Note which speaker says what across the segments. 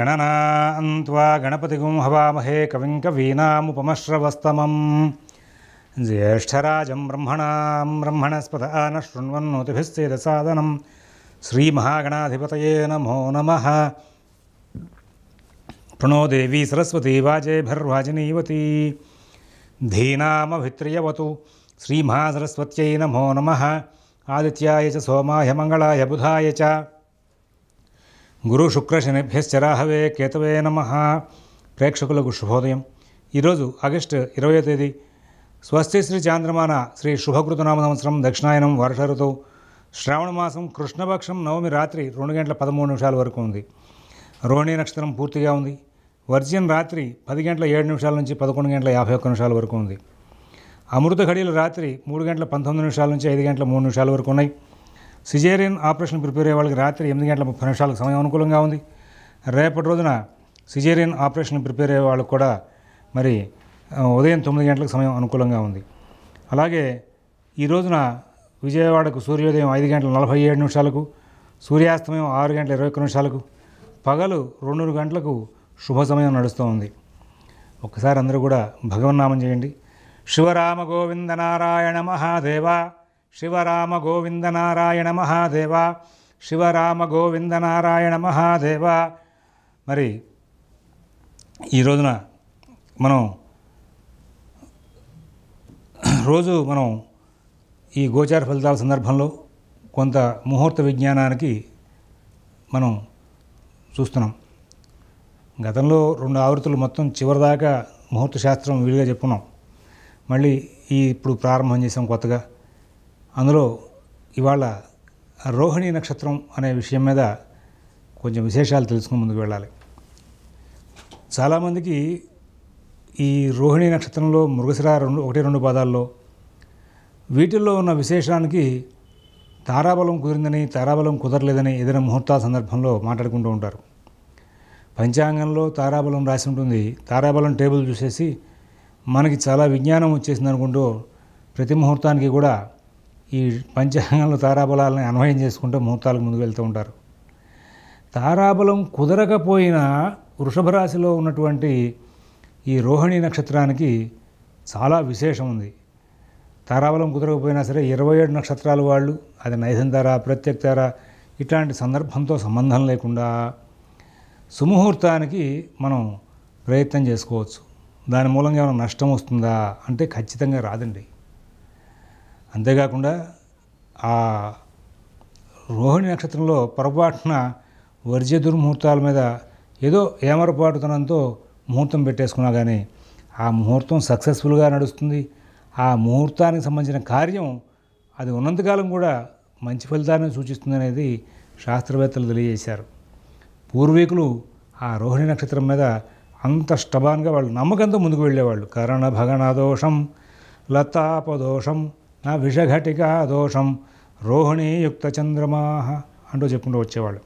Speaker 1: गणना गणपतिगुं हवामहे कविं कवीनामुपमश्रवस्तमं ज्येष्ठराजं ब्रह्मणां ब्रह्मणस्पत न शृण्वन्नोतिभिश्चेदसादनं श्रीमहागणाधिपतये नमो नमः। प्रणो देवी सरस्वती वाजेभिर्वाजिनीवती धीनामभित्रियवतु श्रीमहासरस्वत्यै नमो नमः। आदित्याय च सोमाय मङ्गलाय बुधाय च। గురు శుక్ర శనిభ్యశ్చరాహవే కేతవే నమ. ప్రేక్షకులకు శుభోదయం. ఈరోజు ఆగస్టు ఇరవయో తేదీ స్వస్తి శ్రీ చాంద్రమాన శ్రీ శుభకృతనామ సంవత్సరం దక్షిణాయనం వర్ష ఋతువు శ్రావణ మాసం కృష్ణపక్షం నవమి రాత్రి రెండు గంటల పదమూడు నిమిషాల వరకు ఉంది. రోహిణి నక్షత్రం పూర్తిగా ఉంది. వర్జియన్ రాత్రి పది గంటల ఏడు నిమిషాల నుంచి పదకొండు గంటల యాభై ఒక్క నిమిషాల వరకు ఉంది. అమృత ఘడియలు రాత్రి మూడు గంటల పంతొమ్మిది నిమిషాల నుంచి ఐదు గంటల మూడు నిమిషాల వరకు ఉన్నాయి. సిజేరియన్ ఆపరేషన్ ప్రిపేర్ అయ్యే వాళ్ళకి రాత్రి ఎనిమిది గంటల ముప్పై నిమిషాలకు సమయం అనుకూలంగా ఉంది. రేపటి రోజున సిజేరియన్ ఆపరేషన్ ప్రిపేర్ అయ్యే వాళ్ళకు కూడా మరి ఉదయం తొమ్మిది గంటలకు సమయం అనుకూలంగా ఉంది. అలాగే ఈ రోజున విజయవాడకు సూర్యోదయం ఐదు గంటల నలభై ఏడు నిమిషాలకు సూర్యాస్తమయం ఆరు గంటల ఇరవై ఒక్క నిమిషాలకు పగలు రెండు గంటలకు శుభ సమయం నడుస్తూ ఉంది. ఒక్కసారి అందరూ కూడా భగవన్నామం చేయండి. శివరామ గోవింద నారాయణ మహాదేవ శివరామ గోవింద నారాయణ మహాదేవ శివరామ గోవింద నారాయణ మహాదేవ. మరి ఈ రోజున మనం రోజు మనం ఈ గోచార ఫలితాల సందర్భంలో కొంత ముహూర్త విజ్ఞానానికి మనం చూస్తున్నాం. గతంలో రెండు ఆవృత్తులు మొత్తం చివరిదాకా ముహూర్త శాస్త్రం వీలుగా చెప్పుకున్నాం. మళ్ళీ ఈ ఇప్పుడు ప్రారంభం చేసాం కొత్తగా. అందులో ఇవాళ రోహిణి నక్షత్రం అనే విషయం మీద కొంచెం విశేషాలు తెలుసుకుని ముందుకు వెళ్ళాలి. చాలామందికి ఈ రోహిణి నక్షత్రంలో మృగశిర రెండు ఒకటి రెండు పాదాల్లో వీటిల్లో ఉన్న విశేషానికి తారాబలం కుదిరిందని తారాబలం కుదరలేదని ఏదైనా ముహూర్తాల సందర్భంలో మాట్లాడుకుంటూ ఉంటారు. పంచాంగంలో తారాబలం రాసి ఉంటుంది. తారాబలం టేబుల్ చూసేసి మనకి చాలా విజ్ఞానం వచ్చేసింది అనుకుంటూ ప్రతి ముహూర్తానికి కూడా ఈ పంచాంగంలో తారాబలాలని అన్వయం చేసుకుంటూ ముహూర్తాలకు ముందుకు వెళ్తూ ఉంటారు. తారాబలం కుదరకపోయినా వృషభ రాశిలో ఉన్నటువంటి ఈ రోహిణి నక్షత్రానికి చాలా విశేషం ఉంది. తారాబలం కుదరకపోయినా సరే ఇరవై ఏడు నక్షత్రాలు వాళ్ళు అది నైజం ప్రత్యక్తార ఇట్లాంటి సందర్భంతో సంబంధం లేకుండా సుముహూర్తానికి మనం ప్రయత్నం చేసుకోవచ్చు. దాని మూలంగా ఏమైనా నష్టం వస్తుందా అంటే ఖచ్చితంగా రాదండి. అంతేకాకుండా ఆ రోహిణి నక్షత్రంలో పొరపాటున వర్జ్య దుర్ముహూర్తాల మీద ఏదో ఏమరపాటుతనంతో ముహూర్తం పెట్టేసుకున్నా కానీ ఆ ముహూర్తం సక్సెస్ఫుల్గా నడుస్తుంది. ఆ ముహూర్తానికి సంబంధించిన కార్యం అది ఉన్నంతకాలం కూడా మంచి ఫలితాన్ని సూచిస్తుంది అనేది శాస్త్రవేత్తలు తెలియజేశారు. పూర్వీకులు ఆ రోహిణి నక్షత్రం మీద అంత స్టబాన్గా వాళ్ళు నమ్మకంతో ముందుకు వెళ్ళేవాళ్ళు. కరణ భగణదోషం లతాపదోషం నా విషఘటిక దోషం రోహిణీయుక్త చంద్రమాహ అంటూ చెప్పుకుంటూ వచ్చేవాళ్ళు.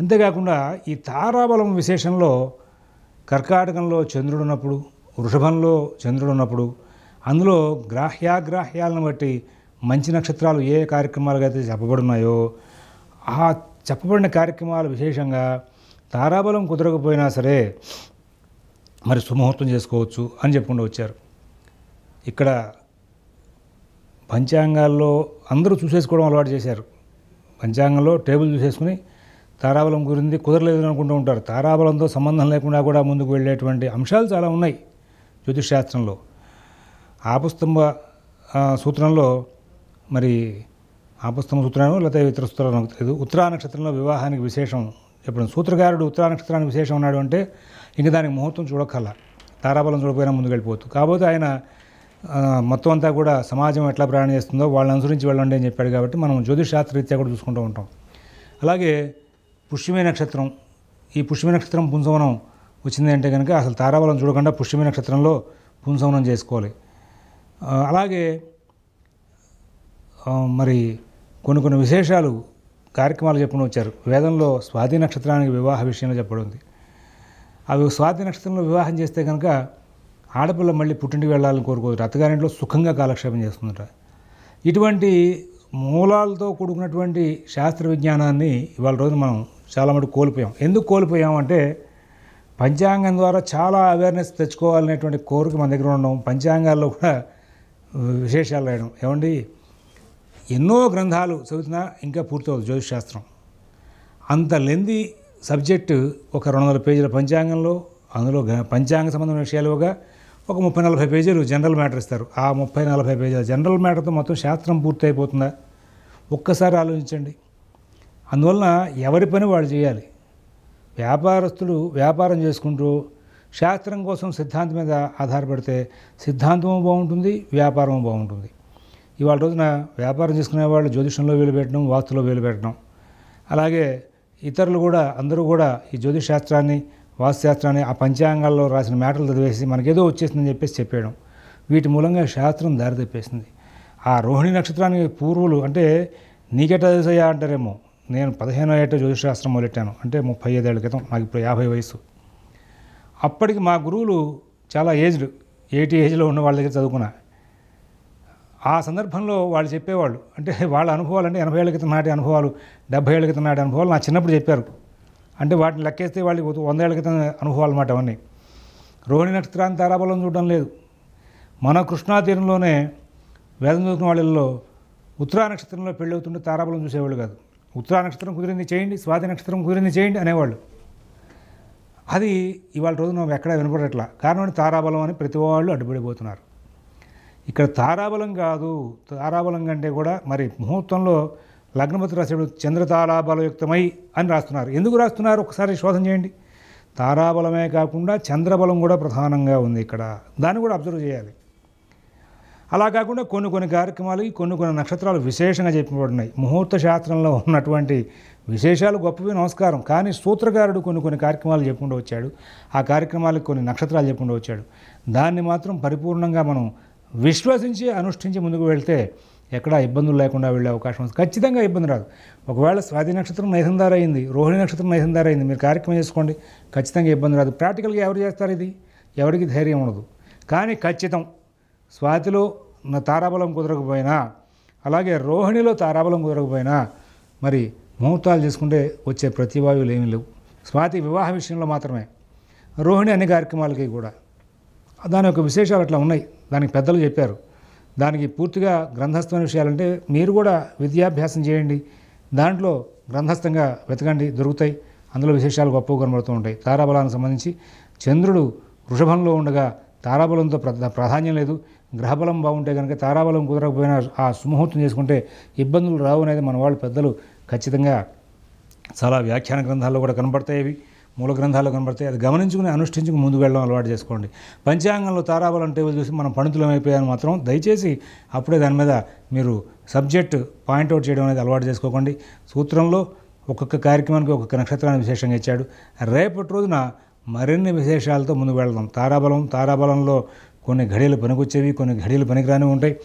Speaker 1: అంతేకాకుండా ఈ తారాబలం విశేషంలో కర్కాటకంలో చంద్రుడు ఉన్నప్పుడు వృషభంలో చంద్రుడు ఉన్నప్పుడు అందులో గ్రాహ్యాగ్రాహ్యాలను బట్టి మంచి నక్షత్రాలు ఏ కార్యక్రమాలుగా అయితే చెప్పబడున్నాయో ఆ చెప్పబడిన కార్యక్రమాలు విశేషంగా తారాబలం కుదరకపోయినా సరే మరి సుముహూర్తం చేసుకోవచ్చు అని చెప్పుకుంటూ వచ్చారు. ఇక్కడ పంచాంగాల్లో అందరూ చూసేసుకోవడం అలవాటు చేశారు. పంచాంగంలో టేబుల్ చూసేసుకుని తారాబలం గురించి కుదరలేదు అనుకుంటూ ఉంటారు. తారాబలంతో సంబంధం లేకుండా కూడా ముందుకు వెళ్ళేటువంటి అంశాలు చాలా ఉన్నాయి జ్యోతిష్ శాస్త్రంలో. ఆపుస్తంభ సూత్రంలో మరి ఆపుస్తంభ సూత్రాలు లేకపోతే ఇతర సూత్రాలు తెలియదు. ఉత్తరా నక్షత్రంలో వివాహానికి విశేషం చెప్పడం. సూత్రకారుడు ఉత్తరా నక్షత్రానికి విశేషం ఉన్నాడు అంటే ఇంక దానికి ముహూర్తం చూడక్కల తారాబలం చూడకపోయినా ముందుకు వెళ్ళిపోవచ్చు. కాకపోతే ఆయన మొత్తం అంతా కూడా సమాజం ఎట్లా ప్రయాణం చేస్తుందో వాళ్ళని అనుసరించి వెళ్ళండి అని చెప్పాడు కాబట్టి మనం జ్యోతిష్ కూడా చూసుకుంటూ ఉంటాం. అలాగే పుష్యమే నక్షత్రం ఈ పుష్యమే నక్షత్రం పుంసవనం వచ్చింది అంటే కనుక అసలు తారాబలం చూడకుండా పుష్యమే నక్షత్రంలో పుంసవనం చేసుకోవాలి. అలాగే మరి కొన్ని కొన్ని విశేషాలు కార్యక్రమాలు చెప్పుకుని వచ్చారు. వేదంలో స్వాతి నక్షత్రానికి వివాహ విషయంలో చెప్పడం ఉంది అవి స్వాతి నక్షత్రంలో వివాహం చేస్తే కనుక ఆడపిల్ల మళ్ళీ పుట్టింటికి వెళ్ళాలని కోరుకోదు. అత్తగారింట్లో సుఖంగా కాలక్షేపం చేస్తుందట. ఇటువంటి మూలాలతో కూడుకున్నటువంటి శాస్త్ర విజ్ఞానాన్ని ఇవాళ రోజు మనం చాలా మటుకు కోల్పోయాం. ఎందుకు కోల్పోయాం అంటే పంచాంగం ద్వారా చాలా అవేర్నెస్ తెచ్చుకోవాలనేటువంటి కోరిక మన దగ్గర ఉండడం పంచాంగాల్లో కూడా విశేషాలు రాయడం. ఏమండి? ఎన్నో గ్రంథాలు చదువుతున్నా ఇంకా పూర్తవుతుంది జ్యోతిష్ శాస్త్రం. అంత లెంది సబ్జెక్టు ఒక రెండు వందల పేజీల పంచాంగంలో అందులో పంచాంగ సంబంధమైన విషయాలుగా ఒక ముప్పై నలభై పేజీలు జనరల్ మ్యాటర్ ఇస్తారు. ఆ ముప్పై నలభై పేజీల జనరల్ మ్యాటర్తో మొత్తం శాస్త్రం పూర్తి అయిపోతుందా ఒక్కసారి ఆలోచించండి. అందువలన ఎవరి పని వాళ్ళు చేయాలి? వ్యాపారస్తుడు వ్యాపారం చేసుకుంటూ శాస్త్రం కోసం సిద్ధాంతం మీద ఆధారపడితే సిద్ధాంతము బాగుంటుంది వ్యాపారం బాగుంటుంది. ఇవాళ రోజున వ్యాపారం చేసుకునే వాళ్ళు జ్యోతిషంలో వేలు పెట్టడం వాస్తులో వేలు పెట్టడం. అలాగే ఇతరులు కూడా అందరూ కూడా ఈ జ్యోతిష్ శాస్త్రాన్ని వాస్తుశాస్త్రాన్ని ఆ పంచాంగాల్లో రాసిన మ్యాటర్లు చదివేసి మనకేదో వచ్చేసిందని చెప్పేసి చెప్పేయడం. వీటి మూలంగా శాస్త్రం దారి తప్పేసింది ఆ రోహిణి నక్షత్రానికి పూర్వులు అంటే నీకెట తెలుసయ్యా అంటారేమో. నేను పదిహేనో ఏట జ్యోతిష్ శాస్త్రం మొదలెట్టాను. అంటే ముప్పై ఐదేళ్ళ క్రితం. నాకు ఇప్పుడు యాభై వయసు అప్పటికి మా గురువులు చాలా ఏజ్డ్. ఎయిటీ ఏజ్లో ఉన్న వాళ్ళ దగ్గర చదువుకున్నా. ఆ సందర్భంలో వాళ్ళు చెప్పేవాళ్ళు. అంటే వాళ్ళ అనుభవాలు అంటే ఎనభై ఏళ్ళ క్రితం నాటి అనుభవాలు డెబ్బై ఏళ్ళ క్రితం నాటి అనుభవాలు నా చిన్నప్పుడు చెప్పారు. అంటే వాటిని లెక్కేస్తే వాళ్ళకి వందేళ్ళ క్రితం అనుభవాలు అన్నమాట అవన్నీ. రోహిణి నక్షత్రాన్ని తారాబలం చూడడం లేదు. మన కృష్ణా తీరంలోనే వేదం చదువుకున్న వాళ్ళల్లో ఉత్తరా నక్షత్రంలో పెళ్ళవుతుంటే తారాబలం చూసేవాళ్ళు కాదు. ఉత్తరా నక్షత్రం కుదిరింది చేయండి స్వాతి నక్షత్రం కుదిరింది చేయండి అనేవాళ్ళు. అది ఇవాళ రోజున ఎక్కడ వినపడట్లా. కారణం తారాబలం అని ప్రతి వాళ్ళు అడ్డుపడిపోతున్నారు. ఇక్కడ తారాబలం కాదు తారాబలం కంటే కూడా మరి ముహూర్తంలో లగ్నపతి రాసేప్పుడు చంద్రతారాబలయుక్తమై అని రాస్తున్నారు. ఎందుకు రాస్తున్నారు? ఒకసారి శోధన చేయండి. తారాబలమే కాకుండా చంద్రబలం కూడా ప్రధానంగా ఉంది ఇక్కడ. దాన్ని కూడా అబ్జర్వ్ చేయాలి. అలా కాకుండా కొన్ని కొన్ని కార్యక్రమాలకి కొన్ని కొన్ని నక్షత్రాలు విశేషంగా చెప్పబడినాయి ముహూర్త శాస్త్రంలో ఉన్నటువంటి విశేషాలు గొప్పవి నమస్కారం. కానీ సూత్రకారుడు కొన్ని కొన్ని కార్యక్రమాలు చెప్పుకుంటూ వచ్చాడు. ఆ కార్యక్రమాలకు కొన్ని నక్షత్రాలు చెప్పుకుంటూ వచ్చాడు. దాన్ని మాత్రం పరిపూర్ణంగా మనం విశ్వసించి అనుష్ఠించి ముందుకు వెళ్తే ఎక్కడా ఇబ్బందులు లేకుండా వెళ్ళే అవకాశం ఉంది. ఖచ్చితంగా ఇబ్బంది రాదు. ఒకవేళ స్వాతి నక్షత్రం నైసందార అయింది రోహిణి నక్షత్రం నైసందార అయింది మీరు కార్యక్రమం చేసుకోండి ఖచ్చితంగా ఇబ్బంది రాదు. ప్రాక్టికల్గా ఎవరు చేస్తారు ఇది? ఎవరికి ధైర్యం ఉండదు. కానీ ఖచ్చితం స్వాతిలో నా తారాబలం కుదరకపోయినా అలాగే రోహిణిలో తారాబలం కుదరకపోయినా మరి ముహూర్తాలు చేసుకుంటే వచ్చే ప్రతివాయువులు ఏమీ లేవు. స్వాతి వివాహ విషయంలో మాత్రమే. రోహిణి అన్ని కార్యక్రమాలకి కూడా. దాని యొక్క విశేషాలు అట్లా ఉన్నాయి. దానికి పెద్దలు చెప్పారు. దానికి పూర్తిగా గ్రంథస్థమైన విషయాలంటే మీరు కూడా విద్యాభ్యాసం చేయండి. దాంట్లో గ్రంథస్థంగా వెతకండి దొరుకుతాయి. అందులో విశేషాలు గొప్పగా కనబడుతూ ఉంటాయి. తారాబలానికి సంబంధించి చంద్రుడు వృషభంలో ఉండగా తారాబలంతో ప్రాధాన్యం లేదు. గ్రహబలం బాగుంటే కనుక తారాబలం కుదరకపోయినా ఆ సుముహూర్తం చేసుకుంటే ఇబ్బందులు రావు అనేది మన వాళ్ళు పెద్దలు ఖచ్చితంగా చాలా వ్యాఖ్యాన గ్రంథాల్లో కూడా కనబడతాయి మూల గ్రంథాలు కనబడతాయి అది గమనించుకుని అనుష్ఠించుకుని ముందుకు వెళ్ళడం అలవాటు చేసుకోండి. పంచాంగంలో తారాబలం టేబుల్ చూసి మనం పండితులం అయిపోయాను మాత్రం దయచేసి అప్పుడే దాని మీద మీరు సబ్జెక్ట్ పాయింట్అవుట్ చేయడం అనేది అలవాటు చేసుకోకండి. సూత్రంలో ఒక్కొక్క కార్యక్రమానికి ఒక్కొక్క నక్షత్రాన్ని విశేషంగా ఇచ్చాడు. రేపటి రోజున మరిన్ని విశేషాలతో ముందుకు వెళ్దాం. తారాబలం తారాబలంలో కొన్ని ఘడియలు పనికొచ్చేవి కొన్ని ఘడియలు పనికిరాని ఉంటాయి.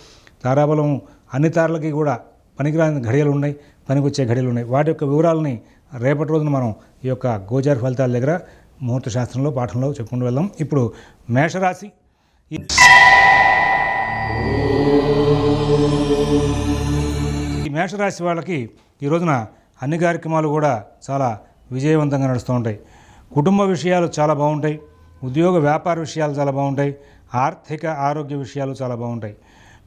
Speaker 1: తారాబలం అన్ని తారలకి కూడా పనికిరాని ఘడియలు ఉన్నాయి పనికొచ్చే ఘడియలు ఉన్నాయి. వాటి యొక్క వివరాలని రేపటి రోజున మనం ఈ యొక్క గోచార ఫలితాల దగ్గర ముహూర్త శాస్త్రంలో పాఠంలో చెప్పుకుంటూ వెళ్దాం. ఇప్పుడు మేషరాశి. ఈ- ఈ మేషరాశి వాళ్ళకి ఈ రోజున అన్ని కార్యక్రమాలు కూడా చాలా విజయవంతంగా నడుస్తూ ఉంటాయి. కుటుంబ విషయాలు చాలా బాగుంటాయి. ఉద్యోగ వ్యాపార విషయాలు చాలా బాగుంటాయి. ఆర్థిక ఆరోగ్య విషయాలు చాలా బాగుంటాయి.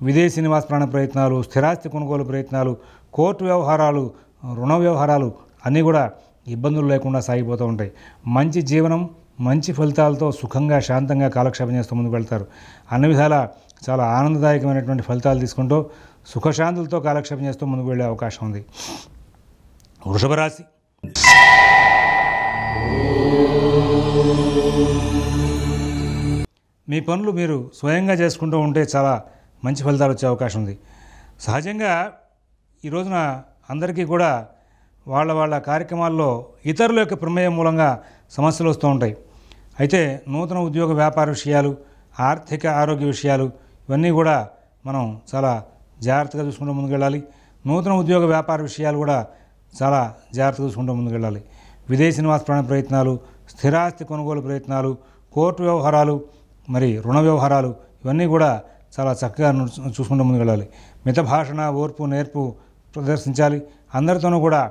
Speaker 1: విదేశీ నివాస ప్రాణ ప్రయత్నాలు స్థిరాస్తి కొనుగోలు ప్రయత్నాలు కోర్టు వ్యవహారాలు రుణ వ్యవహారాలు అన్నీ కూడా ఇబ్బందులు లేకుండా సాగిపోతూ ఉంటాయి. మంచి జీవనం మంచి ఫలితాలతో సుఖంగా శాంతంగా కాలక్షేపం చేస్తూ ముందుకు వెళ్తారు. అన్ని విధాల చాలా ఆనందదాయకమైనటువంటి ఫలితాలు తీసుకుంటూ సుఖశాంతులతో కాలక్షేపం చేస్తూ ముందుకు వెళ్ళే అవకాశం ఉంది. వృషభ రాశి. మీ పనులు మీరు స్వయంగా చేసుకుంటూ ఉంటే చాలా మంచి ఫలితాలు వచ్చే అవకాశం ఉంది. సహజంగా ఈ రోజున అందరికీ కూడా వాళ్ళ వాళ్ళ కార్యక్రమాల్లో ఇతరుల యొక్క ప్రమేయం మూలంగా సమస్యలు వస్తూ ఉంటాయి. అయితే నూతన ఉద్యోగ వ్యాపార విషయాలు ఆర్థిక ఆరోగ్య విషయాలు ఇవన్నీ కూడా మనం చాలా జాగ్రత్తగా చూసుకుంటూ ముందుకెళ్ళాలి. నూతన ఉద్యోగ వ్యాపార విషయాలు కూడా చాలా జాగ్రత్తగా చూసుకుంటూ ముందుకెళ్ళాలి. విదేశీ నివాస ప్రాణ ప్రయత్నాలు స్థిరాస్తి కొనుగోలు ప్రయత్నాలు కోర్టు వ్యవహారాలు మరి రుణ వ్యవహారాలు ఇవన్నీ కూడా చాలా చక్కగా చూసుకుంటూ ముందుకెళ్ళాలి. మిత భాషణ ఓర్పు నేర్పు ప్రదర్శించాలి. అందరితోనూ కూడా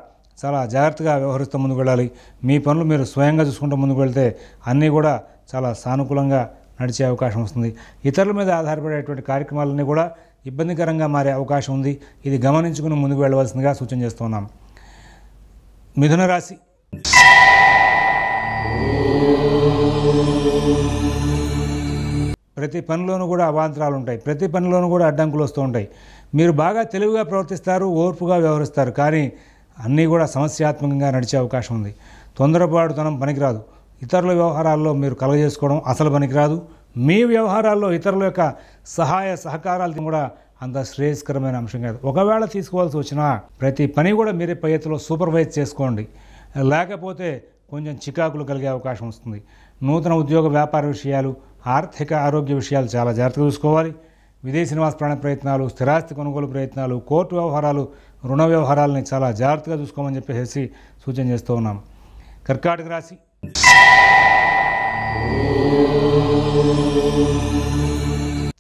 Speaker 1: చాలా జాగ్రత్తగా వ్యవహరిస్తూ ముందుకు వెళ్ళాలి. మీ పనులు మీరు స్వయంగా చూసుకుంటూ ముందుకు వెళ్తే అన్నీ కూడా చాలా సానుకూలంగా నడిచే అవకాశం వస్తుంది. ఇతరుల మీద ఆధారపడేటువంటి కార్యక్రమాలన్నీ కూడా ఇబ్బందికరంగా మారే అవకాశం ఉంది. ఇది గమనించుకుని ముందుకు వెళ్ళవలసిందిగా సూచన చేస్తున్నాం మిథున రాశి. ప్రతి పనిలోనూ కూడా అవాంతరాలు ఉంటాయి. ప్రతి పనిలోనూ కూడా అడ్డంకులు వస్తూ ఉంటాయి. మీరు బాగా తెలివిగా ప్రవర్తిస్తారు ఓర్పుగా వ్యవహరిస్తారు. కానీ అన్నీ కూడా సమస్యాత్మకంగా నడిచే అవకాశం ఉంది. తొందరపాటుతనం పనికిరాదు. ఇతరుల వ్యవహారాల్లో మీరు కలగజేసుకోవడం అసలు పనికిరాదు. మీ వ్యవహారాల్లో ఇతరుల యొక్క సహాయ సహకారాలు కూడా అంత శ్రేయస్కరమైన అంశం కాదు. ఒకవేళ తీసుకోవాల్సి వచ్చినా ప్రతి పని కూడా మీరే పై ఎత్తులో సూపర్వైజ్ చేసుకోండి. లేకపోతే కొంచెం చికాకులు కలిగే అవకాశం వస్తుంది. నూతన ఉద్యోగ వ్యాపార విషయాలు ఆర్థిక ఆరోగ్య విషయాలు చాలా జాగ్రత్తగా చూసుకోవాలి. విదేశీ నివాస ప్రాణ ప్రయత్నాలు స్థిరాస్తి కొనుగోలు ప్రయత్నాలు కోర్టు వ్యవహారాలు రుణ వ్యవహారాలని చాలా జాగ్రత్తగా చూసుకోమని చెప్పేసి సూచన చేస్తూ ఉన్నాం. కర్కాటక రాశి.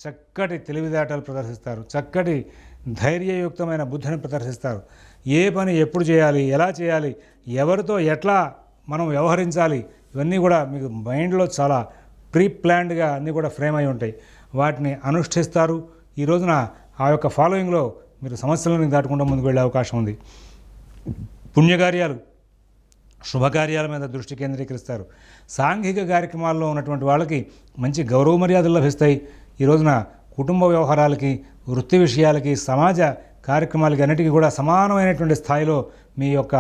Speaker 1: చక్కటి తెలివితేటలు ప్రదర్శిస్తారు. చక్కటి ధైర్యయుక్తమైన బుద్ధిని ప్రదర్శిస్తారు. ఏ పని ఎప్పుడు చేయాలి ఎలా చేయాలి ఎవరితో ఎట్లా మనం వ్యవహరించాలి ఇవన్నీ కూడా మీకు మైండ్లో చాలా ప్రీ ప్లాన్డ్గా అన్నీ కూడా ఫ్రేమ్ అయి ఉంటాయి. వాటిని అనుష్ఠిస్తారు. ఈ రోజున ఆ యొక్క ఫాలోయింగ్లో మీరు సమస్యలను దాటుకుంటూ ముందుకు వెళ్ళే అవకాశం ఉంది. పుణ్యకార్యాలు శుభకార్యాల మీద దృష్టి కేంద్రీకరిస్తారు. సాంఘిక కార్యక్రమాల్లో ఉన్నటువంటి వాళ్ళకి మంచి గౌరవ మర్యాదలు లభిస్తాయి. ఈ రోజున కుటుంబ వ్యవహారాలకి వృత్తి విషయాలకి సమాజ కార్యక్రమాలకి అన్నిటికీ కూడా సమానమైనటువంటి స్థాయిలో మీ యొక్క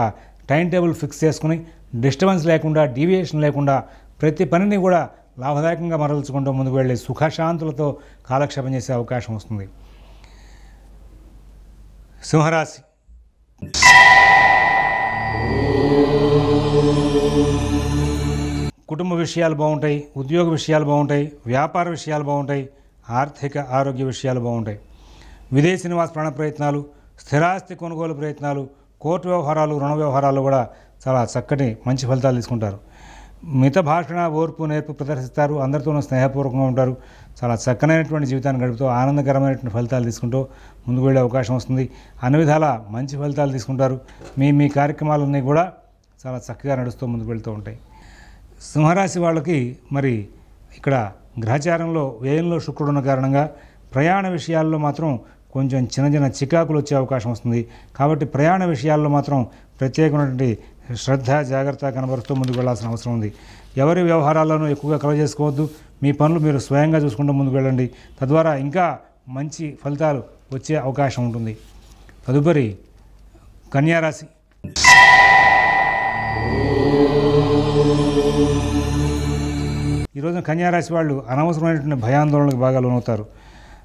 Speaker 1: టైం టేబుల్ ఫిక్స్ చేసుకుని డిస్టర్బెన్స్ లేకుండా డీవియేషన్ లేకుండా ప్రతి పనిని కూడా లాభదాయకంగా మరల్చుకుంటూ ముందుకు వెళ్ళి సుఖశాంతులతో కాలక్షేపం చేసే అవకాశం వస్తుంది. సింహరాశి. కుటుంబ విషయాలు బాగుంటాయి ఉద్యోగ విషయాలు బాగుంటాయి వ్యాపార విషయాలు బాగుంటాయి ఆర్థిక ఆరోగ్య విషయాలు బాగుంటాయి. విదేశీ నివాస ప్రాణ ప్రయత్నాలు స్థిరాస్తి కొనుగోలు ప్రయత్నాలు కోర్టు వ్యవహారాలు రుణ వ్యవహారాలు కూడా చాలా చక్కటి మంచి ఫలితాలు తీసుకుంటారు. మిత భాషణ ఓర్పు నేర్పు ప్రదర్శిస్తారు. అందరితోనూ స్నేహపూర్వకంగా ఉంటారు. చాలా చక్కనైనటువంటి జీవితాన్ని గడుపుతూ ఆనందకరమైనటువంటి ఫలితాలు తీసుకుంటూ ముందుకు వెళ్ళే అవకాశం వస్తుంది. అన్ని విధాల మంచి ఫలితాలు తీసుకుంటారు. మీ మీ కార్యక్రమాలన్నీ కూడా చాలా చక్కగా నడుస్తూ ముందుకు వెళ్తూ ఉంటాయి. సింహరాశి వాళ్ళకి మరి ఇక్కడ గ్రహచారంలో వ్యయంలో శుక్రుడు ఉన్న కారణంగా ప్రయాణ విషయాల్లో మాత్రం కొంచెం చిన్న చిన్న చికాకులు వచ్చే అవకాశం వస్తుంది. కాబట్టి ప్రయాణ విషయాల్లో మాత్రం ప్రత్యేకమైనటువంటి శ్రద్ధ జాగ్రత్త కనబరుస్తూ ముందుకు వెళ్ళాల్సిన అవసరం ఉంది. ఎవరి వ్యవహారాలను ఎక్కువగా కలవ చేసుకోవద్దు. మీ పనులు మీరు స్వయంగా చూసుకుంటూ ముందుకు వెళ్ళండి. తద్వారా ఇంకా మంచి ఫలితాలు వచ్చే అవకాశం ఉంటుంది. తదుపరి కన్యారాశి. ఈరోజు కన్యారాశి వాళ్ళు అనవసరమైనటువంటి భయాందోళనకు బాగా లోనవుతారు.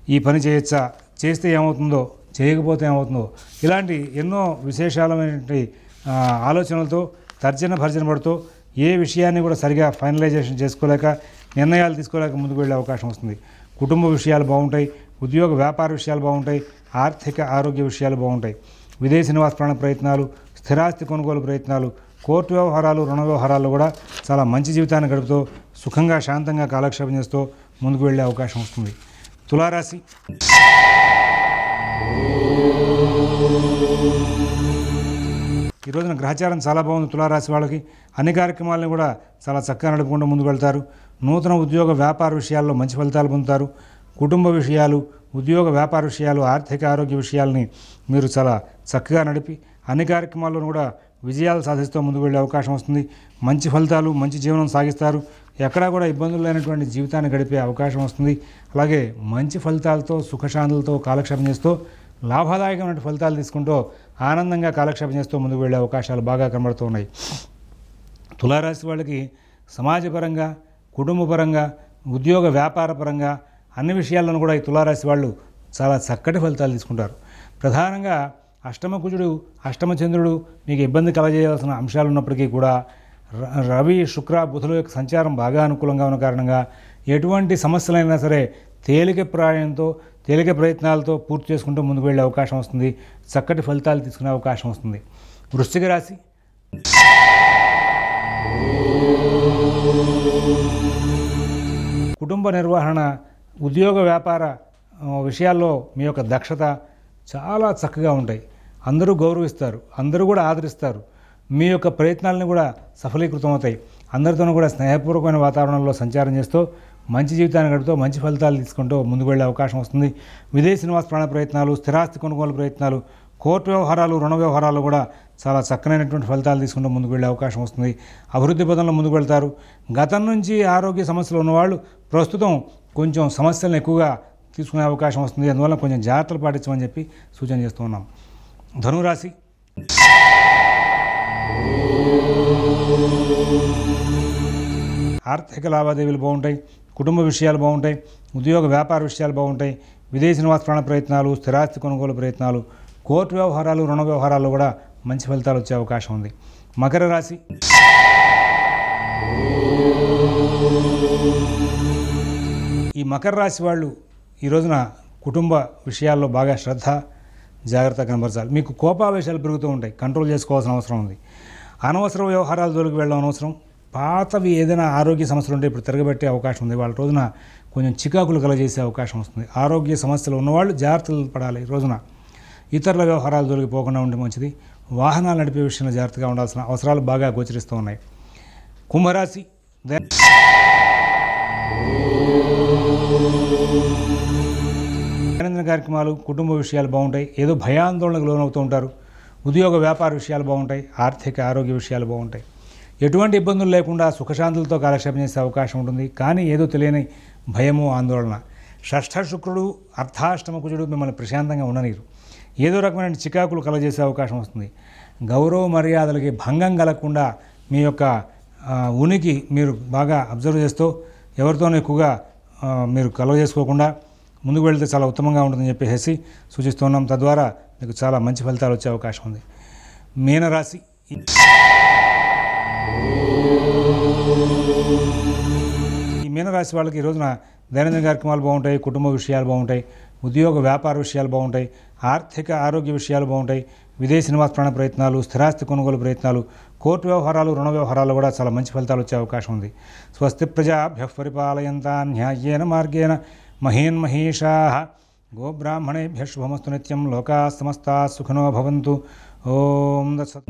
Speaker 1: ఈ పని చేయొచ్చా? చేస్తే ఏమవుతుందో చేయకపోతే ఏమవుతుందో ఇలాంటి ఎన్నో విశేషాలమైనటువంటి ఆలోచనలతో తర్జన భర్జన పడుతూ ఏ విషయాన్ని కూడా సరిగా ఫైనలైజేషన్ చేసుకోలేక నిర్ణయాలు తీసుకోలేక ముందుకు వెళ్ళే అవకాశం వస్తుంది. కుటుంబ విషయాలు బాగుంటాయి ఉద్యోగ వ్యాపార విషయాలు బాగుంటాయి ఆర్థిక ఆరోగ్య విషయాలు బాగుంటాయి. విదేశీ నివాస ప్రాణ ప్రయత్నాలు స్థిరాస్తి కొనుగోలు ప్రయత్నాలు కోర్టు వ్యవహారాలు రుణ వ్యవహారాలు కూడా చాలా మంచి జీవితాన్ని గడుపుతూ సుఖంగా శాంతంగా కాలక్షేపం చేస్తూ ముందుకు వెళ్ళే అవకాశం వస్తుంది. తులారాశి. ఈ రోజున గ్రహచారం చాలా బాగుంది. తులారాశి వాళ్ళకి అన్ని కార్యక్రమాలను కూడా చాలా చక్కగా నడుపుకుంటూ ముందుకు వెళ్తారు. నూతన ఉద్యోగ వ్యాపార విషయాల్లో మంచి ఫలితాలు పొందుతారు. కుటుంబ విషయాలు ఉద్యోగ వ్యాపార విషయాలు ఆర్థిక ఆరోగ్య విషయాల్ని మీరు చాలా చక్కగా నడిపి అన్ని కార్యక్రమాల్లోనూ కూడా విజయాలు సాధిస్తూ ముందుకు వెళ్ళే అవకాశం వస్తుంది. మంచి ఫలితాలు మంచి జీవనం సాగిస్తారు. ఎక్కడా కూడా ఇబ్బందులు లేనటువంటి జీవితాన్ని గడిపే అవకాశం వస్తుంది. అలాగే మంచి ఫలితాలతో సుఖశాంతులతో కాలక్షేపం చేస్తూ లాభదాయకమైన ఫలితాలు తీసుకుంటూ ఆనందంగా కాలక్షేపం చేస్తూ ముందుకు వెళ్ళే అవకాశాలు బాగా కనబడుతున్నాయి తులారాశి వాళ్ళకి సమాజపరంగా కుటుంబపరంగా ఉద్యోగ వ్యాపార పరంగా అన్ని విషయాలను కూడా ఈ తులారాశి వాళ్ళు చాలా చక్కటి ఫలితాలు తీసుకుంటారు. ప్రధానంగా అష్టమ కుజుడు అష్టమ చంద్రుడు మీకు ఇబ్బంది కలగజేయాల్సిన అంశాలు ఉన్నప్పటికీ కూడా ర- రవి శుక్ర బుధుల యొక్క సంచారం బాగా అనుకూలంగా ఉన్న కారణంగా ఎటువంటి సమస్యలైనా సరే తేలిక ప్రాయంతో తేలిక ప్రయత్నాలతో పూర్తి చేసుకుంటూ ముందుకు వెళ్ళే అవకాశం వస్తుంది. చక్కటి ఫలితాలు తీసుకునే అవకాశం వస్తుంది. వృశ్చిక రాశి? కుటుంబ నిర్వహణ ఉద్యోగ వ్యాపార విషయాల్లో మీ యొక్క దక్షత చాలా చక్కగా ఉంటాయి. అందరూ గౌరవిస్తారు అందరూ కూడా ఆదరిస్తారు. మీ యొక్క ప్రయత్నాలను కూడా సఫలీకృతం అవుతాయి అందరితోనూ కూడా స్నేహపూర్వకమైన వాతావరణంలో సంచారం చేస్తూ మంచి జీవితాన్ని గడుపుతూ మంచి ఫలితాలు తీసుకుంటూ ముందుకు వెళ్ళే అవకాశం వస్తుంది. విదేశీ నివాస ప్రాణ ప్రయత్నాలు స్థిరాస్తి కొనుగోలు ప్రయత్నాలు కోర్టు వ్యవహారాలు రుణ వ్యవహారాలు కూడా చాలా చక్కనైనటువంటి ఫలితాలు తీసుకుంటూ ముందుకు వెళ్ళే అవకాశం వస్తుంది. అభివృద్ధి పదంలో ముందుకు వెళ్తారు. గతం నుంచి ఆరోగ్య సమస్యలు ఉన్నవాళ్ళు ప్రస్తుతం కొంచెం సమస్యలను ఎక్కువగా తీసుకునే అవకాశం వస్తుంది. అందువల్ల కొంచెం జాగ్రత్తలు పాటించమని చెప్పి సూచన చేస్తూ ఉన్నాం. ధనురాశి ఆర్థిక లావాదేవీలు బాగుంటాయి. కుటుంబ విషయాలు బాగుంటాయి ఉద్యోగ వ్యాపార విషయాలు బాగుంటాయి విదేశీ నివాస ప్రయత్నాలు స్థిరాస్తి కొనుగోలు ప్రయత్నాలు కోర్టు వ్యవహారాలు రుణ వ్యవహారాలు కూడా మంచి ఫలితాలు వచ్చే అవకాశం ఉంది. మకర రాశి. ఈ మకర రాశి వాళ్ళు ఈ రోజున కుటుంబ విషయాల్లో బాగా శ్రద్ధ జాగ్రత్త కనబరచాలి. మీకు కోపావేశాలు పెరుగుతూ ఉంటాయి కంట్రోల్ చేసుకోవాల్సిన అవసరం ఉంది. అనవసర వ్యవహారాల జోలికి వెళ్ళడం అనవసరం. పాతవి ఏదైనా ఆరోగ్య సమస్యలు ఉంటే ఇప్పుడు తిరగబెట్టే అవకాశం ఉంది. వాళ్ళ రోజున కొంచెం చికాకులు కలగజేసే అవకాశం వస్తుంది. ఆరోగ్య సమస్యలు ఉన్నవాళ్ళు జాగ్రత్తలు పడాలి ఈ రోజున. ఇతరుల వ్యవహారాలు జోలికి ఉండే ఉంటే మంచిది. వాహనాలు నడిపే విషయంలో జాగ్రత్తగా ఉండాల్సిన అవసరాలు బాగా గోచరిస్తూ ఉన్నాయి. కుంభరాశి దైనందిన కార్యక్రమాలు కుటుంబ విషయాలు బాగుంటాయి. ఏదో భయాందోళనకు లోనవుతూ ఉంటారు. ఉద్యోగ వ్యాపార విషయాలు బాగుంటాయి. ఆర్థిక ఆరోగ్య విషయాలు బాగుంటాయి. ఎటువంటి ఇబ్బందులు లేకుండా సుఖశాంతులతో కాలక్షేపం చేసే అవకాశం ఉంటుంది. కానీ ఏదో తెలియని భయము ఆందోళన. షష్ఠ శుక్రుడు అర్ధాష్టమ కుజుడు మిమ్మల్ని ప్రశాంతంగా ఉండనీరు ఏదో రకమైన చికాకులు కలగజేసే అవకాశం వస్తుంది. గౌరవ మర్యాదలకి భంగం కలగకుండా మీ యొక్క ఉనికి మీరు బాగా అబ్జర్వ్ చేస్తూ ఎవరితోనూ ఎక్కువగా మీరు మీరు కలగజేసుకోకుండా ముందుకు వెళితే చాలా ఉత్తమంగా ఉంటుందని చెప్పేసి సూచిస్తున్నాం. తద్వారా మీకు చాలా మంచి ఫలితాలు వచ్చే అవకాశం ఉంది. మీనరాశి ఈ మీనరాశి వాళ్ళకి ఈ రోజున దైనందిన కార్యక్రమాలు బాగుంటాయి కుటుంబ విషయాలు బాగుంటాయి ఉద్యోగ వ్యాపార విషయాలు బాగుంటాయి ఆర్థిక ఆరోగ్య విషయాలు బాగుంటాయి విదేశీ నివాస ప్రాణ ప్రయత్నాలు స్థిరాస్తి కొనుగోలు ప్రయత్నాలు కోర్టు వ్యవహారాలు రుణ వ్యవహారాలు కూడా చాలా మంచి ఫలితాలు వచ్చే అవకాశం ఉంది. స్వస్తి ప్రజాభ్య పరిపాలయంతా న్యాయేన మార్గేణ మహీన్ మహీషా గోబ్రాహ్మణేభ్య శుభమస్తు నిత్యం లోకా సమస్తా సుఖినో భవంతు. ఓం దత్సత్